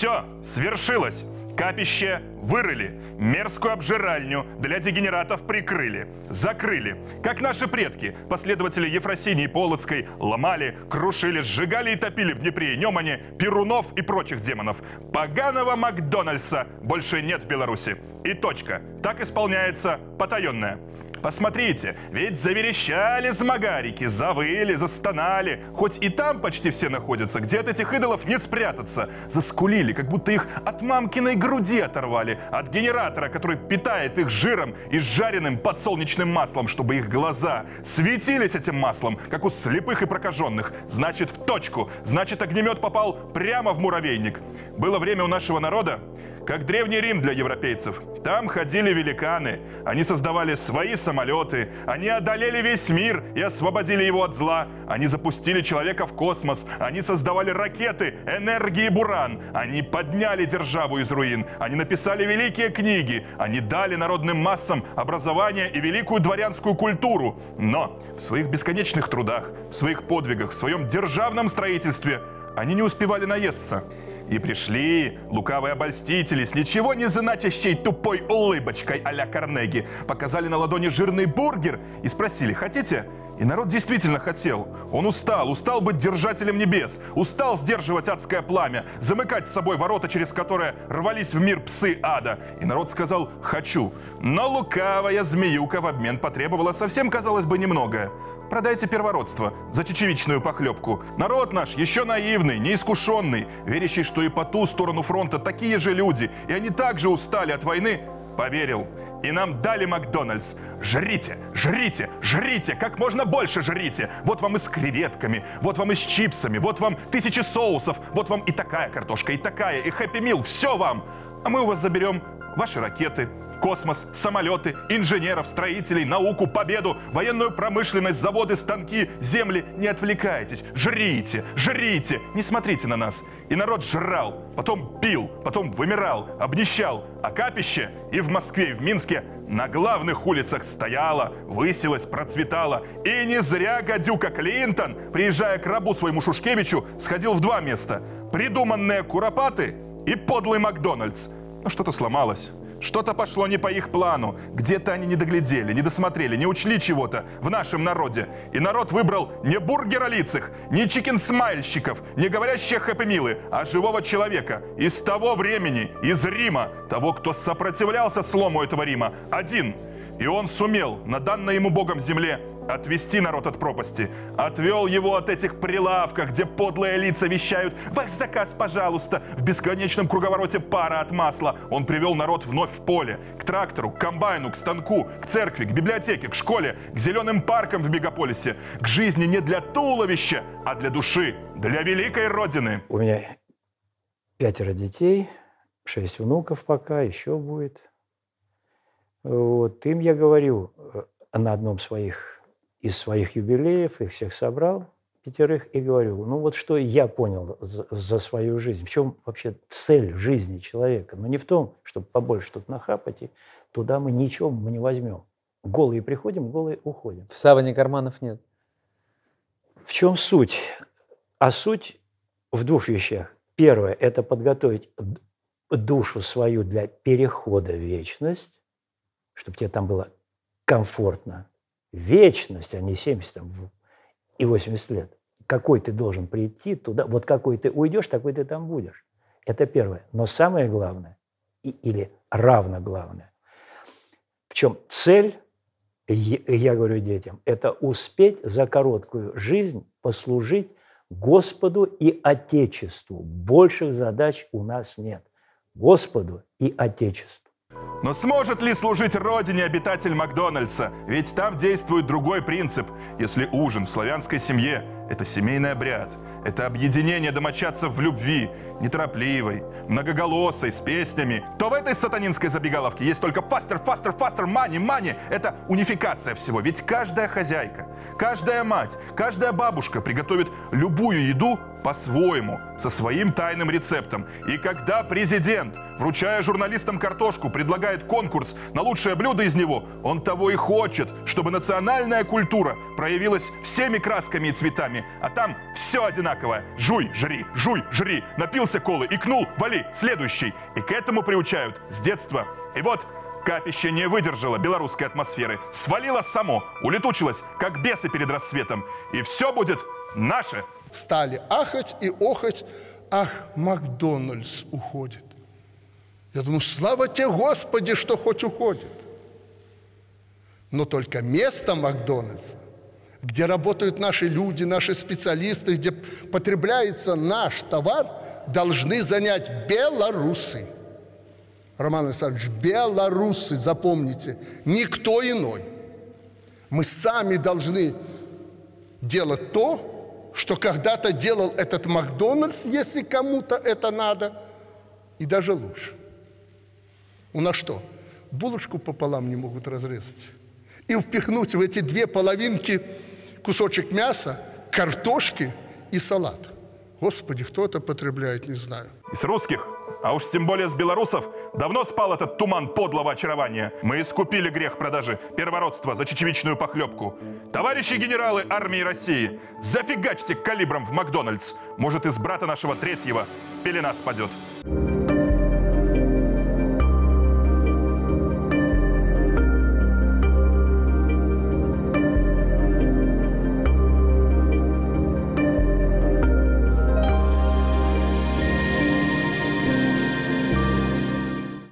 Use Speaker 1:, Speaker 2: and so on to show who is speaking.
Speaker 1: Все, свершилось. Капище вырыли, мерзкую обжиральню для дегенератов прикрыли, закрыли. Как наши предки, последователи Ефросинии Полоцкой, ломали, крушили, сжигали и топили в Днепре и Немане Перунов и прочих демонов. Поганого Макдональдса больше нет в Беларуси. И точка. Так исполняется потаенное. Посмотрите, ведь заверещали змагарики, завыли, застонали. Хоть и там почти все находятся, где от этих идолов не спрятаться. Заскулили, как будто их от мамкиной груди оторвали, от генератора, который питает их жиром и жареным подсолнечным маслом, чтобы их глаза светились этим маслом, как у слепых и прокаженных. Значит, в точку. Значит, огнемет попал прямо в муравейник. Было время у нашего народа, как Древний Рим для европейцев. Там ходили великаны, они создавали свои самолеты, они одолели весь мир и освободили его от зла, они запустили человека в космос, они создавали ракеты, энергии буран, они подняли державу из руин, они написали великие книги, они дали народным массам образование и великую дворянскую культуру. Но в своих бесконечных трудах, в своих подвигах, в своем державном строительстве они не успевали наесться. И пришли лукавые обольстители с ничего не значащей тупой улыбочкой а-ля Карнеги, показали на ладони жирный бургер и спросили, хотите? И народ действительно хотел. Он устал, устал быть держателем небес, устал сдерживать адское пламя, замыкать с собой ворота, через которые рвались в мир псы ада. И народ сказал «хочу». Но лукавая змеюка в обмен потребовала совсем, казалось бы, немногое. Продайте первородство за чечевичную похлебку. Народ наш еще наивный, неискушенный, верящий, что и по ту сторону фронта такие же люди, и они также устали от войны, поверил. И нам дали Макдональдс. Жрите, жрите, жрите, как можно больше жрите. Вот вам и с креветками, вот вам и с чипсами, вот вам тысячи соусов, вот вам и такая картошка, и такая, и хэппи мил, все вам. А мы у вас заберем ваши ракеты, космос, самолеты, инженеров, строителей, науку, победу, военную промышленность, заводы, станки, земли. Не отвлекайтесь, жрите, жрите, не смотрите на нас. И народ жрал, потом пил, потом вымирал, обнищал, а капище и в Москве, и в Минске на главных улицах стояла, высилась, процветала. И не зря гадюка Клинтон, приезжая к рабу своему Шушкевичу, сходил в два места. Придуманные куропаты и подлый Макдональдс. Но что-то сломалось. Что-то пошло не по их плану. Где-то они не доглядели, не досмотрели, не учли чего-то в нашем народе. И народ выбрал не бургеролицых, не chicken -смайльщиков, не говорящие happy а живого человека. Из того времени, из Рима, того, кто сопротивлялся слому этого Рима. Один. И он сумел на данной ему Богом земле отвести народ от пропасти. Отвел его от этих прилавков, где подлые лица вещают «Ваш заказ, пожалуйста!» В бесконечном круговороте пара от масла. Он привел народ вновь в поле. К трактору, к комбайну, к станку, к церкви, к библиотеке, к школе, к зеленым паркам в мегаполисе. К жизни не для туловища, а для души, для великой Родины.
Speaker 2: У меня пятеро детей, шесть внуков пока, еще будет. Вот, им я говорю э, на одном своих из своих юбилеев, их всех собрал, пятерых, и говорю, ну вот что я понял за, за свою жизнь, в чем вообще цель жизни человека. Но не в том, чтобы побольше что-то нахапать, и туда мы ничего мы не возьмем. Голые приходим, голые уходим.
Speaker 3: В саване карманов нет.
Speaker 2: В чем суть? А суть в двух вещах. Первое – это подготовить душу свою для перехода в вечность, чтобы тебе там было комфортно, вечность, а не 70 там, и 80 лет. Какой ты должен прийти туда, вот какой ты уйдешь, такой ты там будешь. Это первое. Но самое главное, и, или равно главное, в чем цель, я говорю детям, это успеть за короткую жизнь послужить Господу и Отечеству. Больших задач у нас нет. Господу и Отечеству.
Speaker 1: Но сможет ли служить родине обитатель Макдональдса? Ведь там действует другой принцип. Если ужин в славянской семье – это семейный обряд, это объединение домочадцев в любви, неторопливой, многоголосой, с песнями, то в этой сатанинской забегаловке есть только faster, faster, faster, money, money. Это унификация всего. Ведь каждая хозяйка, каждая мать, каждая бабушка приготовит любую еду по-своему, со своим тайным рецептом. И когда президент, вручая журналистам картошку, предлагает конкурс на лучшее блюдо из него, он того и хочет, чтобы национальная культура проявилась всеми красками и цветами, а там все одинаковое. Жуй, жри, жуй, жри. Напился колы, икнул, вали, следующий. И к этому приучают с детства. И вот Капище не выдержало белорусской атмосферы, свалило само, улетучилось, как бесы перед рассветом. И все будет наше.
Speaker 3: Стали ахать и охать, ах, Макдональдс уходит. Я думаю, слава тебе, Господи, что хоть уходит. Но только место Макдональдса, где работают наши люди, наши специалисты, где потребляется наш товар, должны занять белорусы. Роман Александрович, белорусы, запомните, никто иной. Мы сами должны делать то, что когда-то делал этот Макдональдс, если кому-то это надо, и даже лучше. У нас что? Булочку пополам не могут разрезать. И впихнуть в эти две половинки кусочек мяса, картошки и салат. Господи, кто это потребляет, не знаю.
Speaker 1: Из русских, а уж тем более с белорусов, давно спал этот туман подлого очарования. Мы искупили грех продажи первородства за чечевичную похлебку. Товарищи генералы армии России, зафигачьте калибром в Макдональдс. Может, из брата нашего третьего пелена спадет.